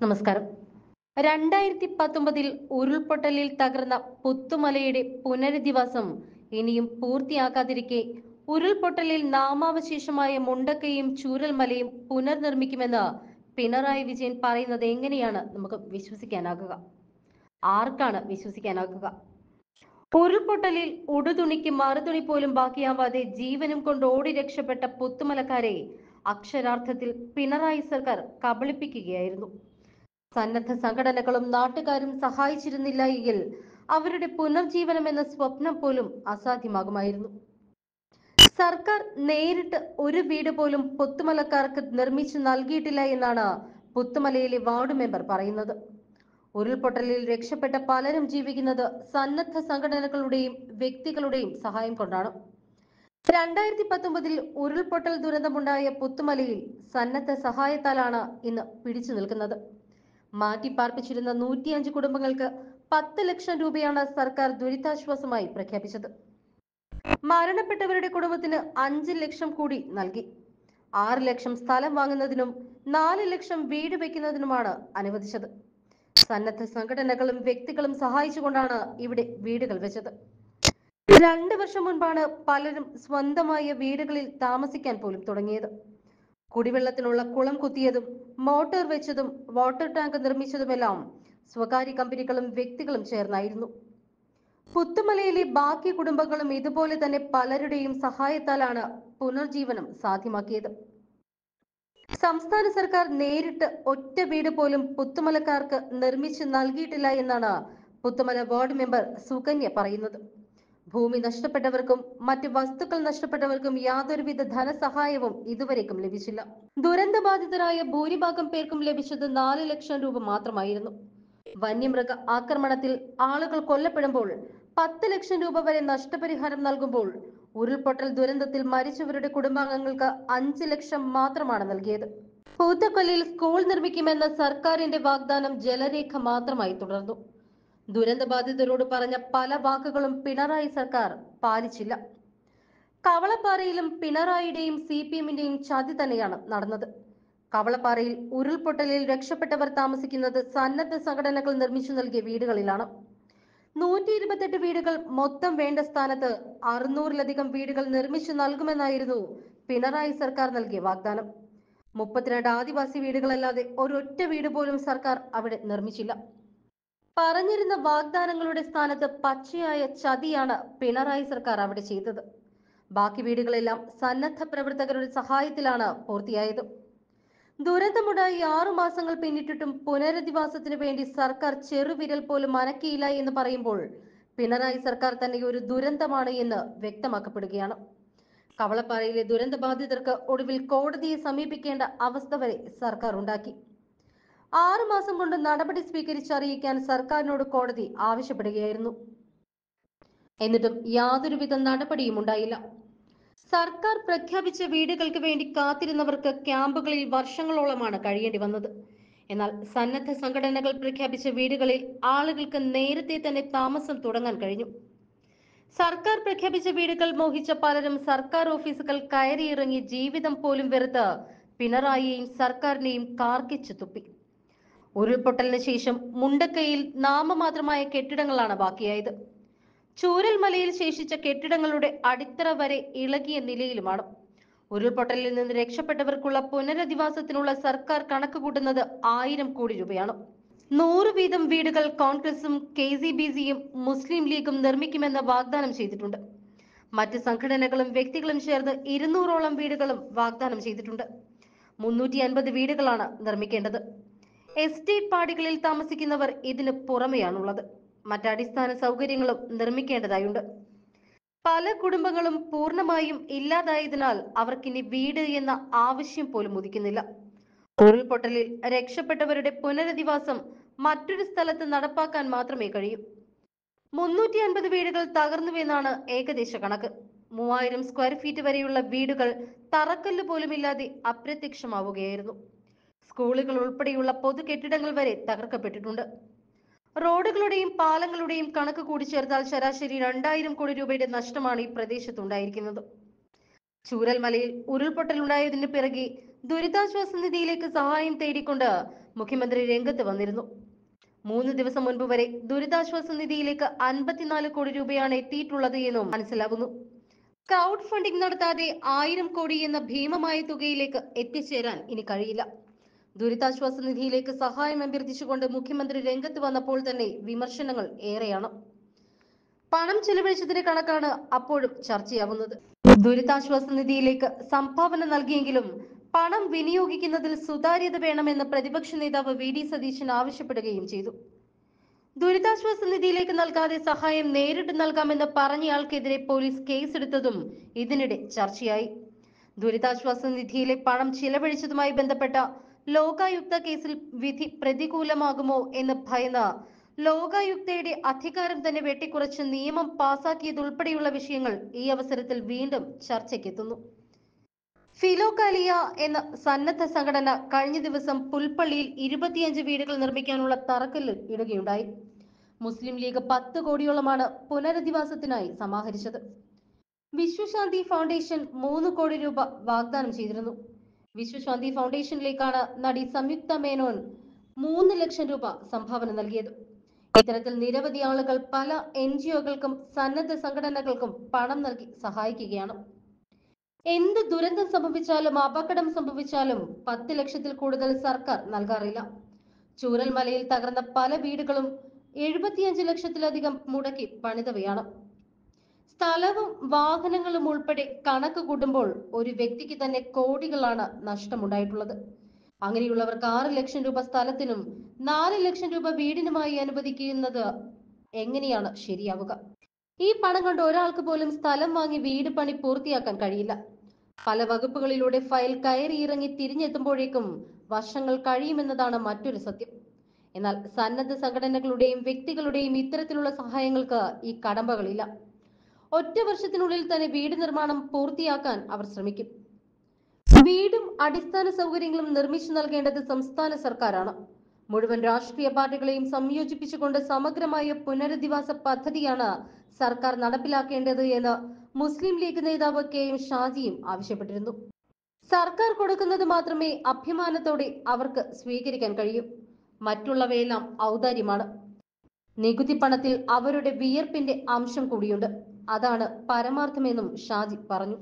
നമസ്കാരം. രണ്ടായിരത്തി പത്തൊമ്പതിൽ ഉരുൾപൊട്ടലിൽ തകർന്ന പുത്തുമലയുടെ പുനരധിവാസം ഇനിയും പൂർത്തിയാക്കാതിരിക്കെ ഉരുൾപൊട്ടലിൽ നാമാവശേഷമായ മുണ്ടക്കയും ചൂരൽമലയും പുനർനിർമ്മിക്കുമെന്ന് പിണറായി വിജയൻ പറയുന്നത് എങ്ങനെയാണ് നമുക്ക് വിശ്വസിക്കാനാകുക? ആർക്കാണ് വിശ്വസിക്കാനാകുക? ഉരുൾപൊട്ടലിൽ ഉടുതുണിക്ക് മറുതുണി പോലും ബാക്കിയാവാതെ ജീവനും കൊണ്ട് ഓടി രക്ഷപ്പെട്ട പുത്തുമലക്കാരെ അക്ഷരാർത്ഥത്തിൽ പിണറായി സർക്കാർ കബളിപ്പിക്കുകയായിരുന്നു. സന്നദ്ധ സംഘടനകളും നാട്ടുകാരും സഹായിച്ചിരുന്നില്ല എങ്കിൽ അവരുടെ പുനർജീവനം എന്ന സ്വപ്നം പോലും അസാധ്യമാകുമായിരുന്നു. സർക്കാർ നേരിട്ട് ഒരു വീട് പോലും പുത്തുമലക്കാർക്ക് നിർമ്മിച്ചു നൽകിയിട്ടില്ല എന്നാണ് പുത്തുമലയിലെ വാർഡ് മെമ്പർ പറയുന്നത്. ഉരുൾപൊട്ടലിൽ രക്ഷപ്പെട്ട പലരും ജീവിക്കുന്നത് സന്നദ്ധ സംഘടനകളുടെയും വ്യക്തികളുടെയും സഹായം കൊണ്ടാണ്. രണ്ടായിരത്തി പത്തൊമ്പതിൽ ഉരുൾപൊട്ടൽ ദുരന്തമുണ്ടായ പുത്തുമലയിൽ സന്നദ്ധ സഹായത്താലാണ് ഇന്ന് പിടിച്ചു നിൽക്കുന്നത്. മാറ്റിപ്പാർപ്പിച്ചിരുന്ന നൂറ്റിയഞ്ച് കുടുംബങ്ങൾക്ക് പത്ത് ലക്ഷം രൂപയാണ് സർക്കാർ ദുരിതാശ്വാസമായി പ്രഖ്യാപിച്ചത്. മരണപ്പെട്ടവരുടെ കുടുംബത്തിന് അഞ്ച് ലക്ഷം കൂടി നൽകി. ആറ് ലക്ഷം സ്ഥലം വാങ്ങുന്നതിനും നാല് ലക്ഷം വീട് വയ്ക്കുന്നതിനുമാണ് അനുവദിച്ചത്. സന്നദ്ധ സംഘടനകളും വ്യക്തികളും സഹായിച്ചുകൊണ്ടാണ് ഇവിടെ വീടുകൾ വെച്ചത്. രണ്ട് വർഷം മുൻപാണ് പലരും സ്വന്തമായ വീടുകളിൽ താമസിക്കാൻ പോലും തുടങ്ങിയത്. കുടിവെള്ളത്തിനുള്ള കുളം കുത്തിയതും മോട്ടോർ വെച്ചതും വാട്ടർ ടാങ്ക് നിർമ്മിച്ചതുമെല്ലാം സ്വകാര്യ കമ്പനികളും വ്യക്തികളും ചേർന്നായിരുന്നു. പുത്തുമലയിലെ ബാക്കി കുടുംബങ്ങളും ഇതുപോലെ തന്നെ പലരുടെയും സഹായത്താലാണ് പുനർജീവനം സാധ്യമാക്കിയത്. സംസ്ഥാന സർക്കാർ നേരിട്ട് ഒറ്റ വീട് പോലും പുത്തുമലക്കാർക്ക് നിർമ്മിച്ച് നൽകിയിട്ടില്ല എന്നാണ് പുത്തുമല വാർഡ് മെമ്പർ സുകന്യ പറയുന്നത്. ഭൂമി നഷ്ടപ്പെട്ടവർക്കും മറ്റ് വസ്തുക്കൾ നഷ്ടപ്പെട്ടവർക്കും യാതൊരുവിധ ധനസഹായവും ഇതുവരേക്കും ലഭിച്ചില്ല. ദുരന്തബാധിതരായ ഭൂരിഭാഗം പേർക്കും ലഭിച്ചത് നാല് ലക്ഷം രൂപ മാത്രമായിരുന്നു. വന്യമൃഗ ആക്രമണത്തിൽ ആളുകൾ കൊല്ലപ്പെടുമ്പോൾ പത്ത് ലക്ഷം രൂപ വരെ നഷ്ടപരിഹാരം നൽകുമ്പോൾ ഉരുൾപൊട്ടൽ ദുരന്തത്തിൽ മരിച്ചവരുടെ കുടുംബാംഗങ്ങൾക്ക് അഞ്ച് ലക്ഷം മാത്രമാണ് നൽകിയത്. പൂത്തക്കൊല്ലിൽ സ്കൂൾ നിർമ്മിക്കുമെന്ന സർക്കാരിന്റെ വാഗ്ദാനം ജലരേഖ മാത്രമായി തുടർന്നു. ദുരന്തബാധിതരോട് പറഞ്ഞ പല വാക്കുകളും പിണറായി സർക്കാർ പാലിച്ചില്ല. കവളപ്പാറയിലും പിണറായിയുടെയും സി പി എമ്മിന്റെയും ചതി തന്നെയാണ് നടന്നത്. കവളപ്പാറയിൽ ഉരുൾപൊട്ടലിൽ രക്ഷപ്പെട്ടവർ താമസിക്കുന്നത് സന്നദ്ധ സംഘടനകൾ നിർമ്മിച്ചു നൽകിയ വീടുകളിലാണ്. നൂറ്റി ഇരുപത്തെട്ട് വീടുകൾ മൊത്തം വേണ്ട സ്ഥാനത്ത് അറുന്നൂറിലധികം വീടുകൾ നിർമ്മിച്ചു നൽകുമെന്നായിരുന്നു പിണറായി സർക്കാർ നൽകിയ വാഗ്ദാനം. മുപ്പത്തിരണ്ട് ആദിവാസി വീടുകളല്ലാതെ ഒരൊറ്റ വീട് പോലും സർക്കാർ അവിടെ നിർമ്മിച്ചില്ല. പറഞ്ഞിരുന്ന വാഗ്ദാനങ്ങളുടെ സ്ഥാനത്ത് പച്ചയായ ചതിയാണ് പിണറായി സർക്കാർ അവിടെ ചെയ്തത്. ബാക്കി വീടുകളെല്ലാം സന്നദ്ധ പ്രവർത്തകരുടെ സഹായത്തിലാണ് പൂർത്തിയായത്. ദുരന്തമുണ്ടായി ആറു മാസങ്ങൾ പിന്നിട്ടിട്ടും പുനരധിവാസത്തിന് വേണ്ടി സർക്കാർ ചെറുവിരൽ പോലും അനക്കിയില്ല എന്ന് പറയുമ്പോൾ പിണറായി സർക്കാർ തന്നെ ഒരു ദുരന്തമാണ് എന്ന് വ്യക്തമാക്കപ്പെടുകയാണ്. കവളപ്പാറയിലെ ദുരന്തബാധിതർക്ക് ഒടുവിൽ കോടതിയെ സമീപിക്കേണ്ട അവസ്ഥ വരെ സർക്കാർ ഉണ്ടാക്കി. ആറു മാസം കൊണ്ട് നടപടി സ്വീകരിച്ച് അറിയിക്കാൻ സർക്കാരിനോട് കോടതി ആവശ്യപ്പെടുകയായിരുന്നു. എന്നിട്ടും യാതൊരുവിധ നടപടിയും ഉണ്ടായില്ല. സർക്കാർ പ്രഖ്യാപിച്ച വീടുകൾക്ക് വേണ്ടി കാത്തിരുന്നവർക്ക് ക്യാമ്പുകളിൽ വർഷങ്ങളോളമാണ് കഴിയേണ്ടി വന്നത്. എന്നാൽ സന്നദ്ധ സംഘടനകൾ പ്രഖ്യാപിച്ച വീടുകളിൽ ആളുകൾക്ക് നേരത്തെ തന്നെ താമസം തുടങ്ങാൻ കഴിഞ്ഞു. സർക്കാർ പ്രഖ്യാപിച്ച വീടുകൾ മോഹിച്ച പലരും സർക്കാർ ഓഫീസുകൾ കയറിയിറങ്ങി ജീവിതം പോലും വെറുത്ത് പിണറായിയെയും സർക്കാരിനെയും കാർക്കിച്ചു തുപ്പി. ഉരുൾപൊട്ടലിന് ശേഷം മുണ്ടക്കയിൽ നാമമാത്രമായ കെട്ടിടങ്ങളാണ് ബാക്കിയായത്. ചൂരൽമലയിൽ ശേഷിച്ച കെട്ടിടങ്ങളുടെ അടിത്തറ വരെ ഇളകിയ നിലയിലുമാണ്. ഉരുൾപൊട്ടലിൽ നിന്ന് രക്ഷപ്പെട്ടവർക്കുള്ള പുനരധിവാസത്തിനുള്ള സർക്കാർ കണക്ക് കൂട്ടുന്നത് ആയിരം കോടി രൂപയാണ്. നൂറ് വീതം വീടുകൾ കോൺഗ്രസും കെ സി ബി സിയും മുസ്ലിം ലീഗും നിർമ്മിക്കുമെന്ന് വാഗ്ദാനം ചെയ്തിട്ടുണ്ട്. മറ്റ് സംഘടനകളും വ്യക്തികളും ചേർന്ന് ഇരുന്നൂറോളം വീടുകളും വാഗ്ദാനം ചെയ്തിട്ടുണ്ട്. മുന്നൂറ്റി അൻപത് വീടുകളാണ് നിർമ്മിക്കേണ്ടത്. എസ്റ്റേറ്റ് പാടികളിൽ താമസിക്കുന്നവർ ഇതിന് പുറമെയാണുള്ളത്. മറ്റടിസ്ഥാന സൗകര്യങ്ങളും നിർമ്മിക്കേണ്ടതായുണ്ട്. പല കുടുംബങ്ങളും പൂർണമായും ഇല്ലാതായതിനാൽ അവർക്കിനി വീട് എന്ന ആവശ്യം പോലും ഉദിക്കുന്നില്ല. ഉരുൾപൊട്ടലിൽ രക്ഷപ്പെട്ടവരുടെ പുനരധിവാസം മറ്റൊരു സ്ഥലത്ത് നടപ്പാക്കാൻ മാത്രമേ കഴിയൂ. മുന്നൂറ്റി അൻപത് വീടുകൾ തകർന്നുവെന്നാണ് ഏകദേശ കണക്ക്. മൂവായിരം സ്ക്വയർ ഫീറ്റ് വരെയുള്ള വീടുകൾ തറക്കല്ല് പോലുമില്ലാതെ അപ്രത്യക്ഷമാവുകയായിരുന്നു. സ്കൂളുകൾ ഉൾപ്പെടെയുള്ള പൊതു കെട്ടിടങ്ങൾ വരെ തകർക്കപ്പെട്ടിട്ടുണ്ട്. റോഡുകളുടെയും പാലങ്ങളുടെയും കണക്ക് കൂടി ചേർത്താൽ ശരാശരി രണ്ടായിരം കോടി രൂപയുടെ നഷ്ടമാണ് ഈ പ്രദേശത്തുണ്ടായിരിക്കുന്നത്. ചൂരൽമലയിൽ ഉരുൾപൊട്ടലുണ്ടായതിന് പിറകെ ദുരിതാശ്വാസ നിധിയിലേക്ക് സഹായം തേടിക്കൊണ്ട് മുഖ്യമന്ത്രി രംഗത്ത് വന്നിരുന്നു. മൂന്ന് ദിവസം മുൻപ് വരെ ദുരിതാശ്വാസ നിധിയിലേക്ക് അൻപത്തിനാല് കോടി രൂപയാണ് എത്തിയിട്ടുള്ളത് എന്നും മനസ്സിലാവുന്നു. ക്രൗഡ് ഫണ്ടിംഗ് നടത്താതെ ആയിരം കോടി എന്ന ഭീമമായ തുകയിലേക്ക് എത്തിച്ചേരാൻ ഇനി കഴിയില്ല. ദുരിതാശ്വാസ നിധിയിലേക്ക് സഹായം അഭ്യർത്ഥിച്ചുകൊണ്ട് മുഖ്യമന്ത്രി രംഗത്ത് വന്നപ്പോൾ തന്നെ വിമർശനങ്ങൾ ഏറെയാണ്. പണം ചെലവഴിച്ചതിന്റെ കണക്കാണ് അപ്പോഴും ചർച്ചയാവുന്നത്. ദുരിതാശ്വാസ നിധിയിലേക്ക് സംഭാവന നൽകിയെങ്കിലും പണം വിനിയോഗിക്കുന്നതിൽ സുതാര്യത വേണമെന്ന് പ്രതിപക്ഷ നേതാവ് വി. ഡി. സതീശൻ ആവശ്യപ്പെടുകയും ചെയ്തു. ദുരിതാശ്വാസ നിധിയിലേക്ക് നൽകാതെ സഹായം നേരിട്ട് നൽകാമെന്ന് പറഞ്ഞയാൾക്കെതിരെ പോലീസ് കേസെടുത്തതും ഇതിനിടെ ചർച്ചയായി. ദുരിതാശ്വാസ നിധിയിലെ പണം ചിലവഴിച്ചതുമായി ബന്ധപ്പെട്ട ലോകായുക്ത കേസിൽ വിധി പ്രതികൂലമാകുമോ എന്ന് ഭയന്ന് ലോകായുക്തയുടെ അധികാരം തന്നെ വെട്ടിക്കുറച്ച് നിയമം പാസാക്കിയതുൾപ്പെടെയുള്ള വിഷയങ്ങൾ ഈ അവസരത്തിൽ വീണ്ടും ചർച്ചയ്ക്കെത്തുന്നു. ഫിലോകാലിയ എന്ന സന്നദ്ധ സംഘടന കഴിഞ്ഞ ദിവസം പുൽപ്പള്ളിയിൽ ഇരുപത്തിയഞ്ച് വീടുകൾ നിർമ്മിക്കാനുള്ള തറക്കല്ല് ഇടുകയുണ്ടായി. മുസ്ലിം ലീഗ് പത്ത് കോടിയോളമാണ് പുനരധിവാസത്തിനായി സമാഹരിച്ചത്. വിശ്വശാന്തി ഫൗണ്ടേഷൻ മൂന്ന് കോടി രൂപ വാഗ്ദാനം ചെയ്തിരുന്നു. വിശ്വശാന്തി ഫൗണ്ടേഷനിലേക്കാണ് നടി സംയുക്ത മേനോൻ മൂന്ന് ലക്ഷം രൂപ സംഭാവന നൽകിയത്. ഇത്തരത്തിൽ നിരവധി ആളുകൾ പല എൻ ജി ഒകൾക്കും സന്നദ്ധ സംഘടനകൾക്കും പണം നൽകി സഹായിക്കുകയാണ്. എന്ത് ദുരന്തം സംഭവിച്ചാലും അപകടം സംഭവിച്ചാലും പത്ത് ലക്ഷത്തിൽ കൂടുതൽ സർക്കാർ നൽകാറില്ല. ചൂരൽമലയിൽ തകർന്ന പല വീടുകളും എഴുപത്തിയഞ്ച് ലക്ഷത്തിലധികം മുടക്കി പണിതവയാണ്. സ്ഥലവും വാഹനങ്ങളും ഉൾപ്പെടെ കണക്ക് കൂട്ടുമ്പോൾ ഒരു വ്യക്തിക്ക് തന്നെ കോടികളാണ് നഷ്ടമുണ്ടായിട്ടുള്ളത്. അങ്ങനെയുള്ളവർക്ക് ആറ് ലക്ഷം രൂപ സ്ഥലത്തിനും നാല് ലക്ഷം രൂപ വീടിനുമായി അനുവദിക്കുന്നത് എങ്ങനെയാണ് ശരിയാവുക? ഈ പണം കൊണ്ട് ഒരാൾക്ക് പോലും സ്ഥലം വാങ്ങി വീട് പണി പൂർത്തിയാക്കാൻ കഴിയില്ല. പല വകുപ്പുകളിലൂടെ ഫയൽ കയറി ഇറങ്ങി തിരിഞ്ഞെത്തുമ്പോഴേക്കും വർഷങ്ങൾ കഴിയുമെന്നതാണ് മറ്റൊരു സത്യം. എന്നാൽ സന്നദ്ധ സംഘടനകളുടെയും വ്യക്തികളുടെയും ഇത്തരത്തിലുള്ള സഹായങ്ങൾക്ക് ഈ കടമ്പകളില്ല. ഒറ്റ വർഷത്തിനുള്ളിൽ തന്നെ വീട് നിർമ്മാണം പൂർത്തിയാക്കാൻ അവർ ശ്രമിക്കും. വീടും അടിസ്ഥാന സൗകര്യങ്ങളും നിർമ്മിച്ചു നൽകേണ്ടത് സംസ്ഥാന സർക്കാരാണ്. മുഴുവൻ രാഷ്ട്രീയ പാർട്ടികളെയും സംയോജിപ്പിച്ചുകൊണ്ട് സമഗ്രമായ പുനരധിവാസ പദ്ധതിയാണ് സർക്കാർ നടപ്പിലാക്കേണ്ടത് എന്ന് മുസ്ലിം ലീഗ് നേതാവ് കെ എം ഷാജിയും ആവശ്യപ്പെട്ടിരുന്നു. സർക്കാർ കൊടുക്കുന്നത് മാത്രമേ അഭിമാനത്തോടെ അവർക്ക് സ്വീകരിക്കാൻ കഴിയൂ. മറ്റുള്ളവയെല്ലാം ഔദാര്യമാണ്. നികുതി പണത്തിൽ അവരുടെ വിയർപ്പിന്റെ അംശം കൂടിയുണ്ട്. അതാണ് പരമാർത്ഥമെന്നും ഷാജി പറഞ്ഞു.